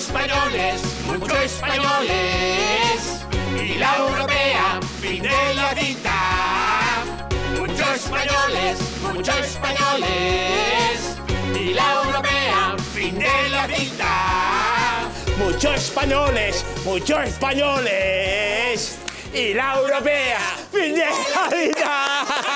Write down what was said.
españoles, muchos españoles. Y la europea, fin de la cita. Muchos españoles, muchos españoles. Y la europea, fin de la cita. Muchos españoles, muchos españoles. Y la europea, fin de la vida.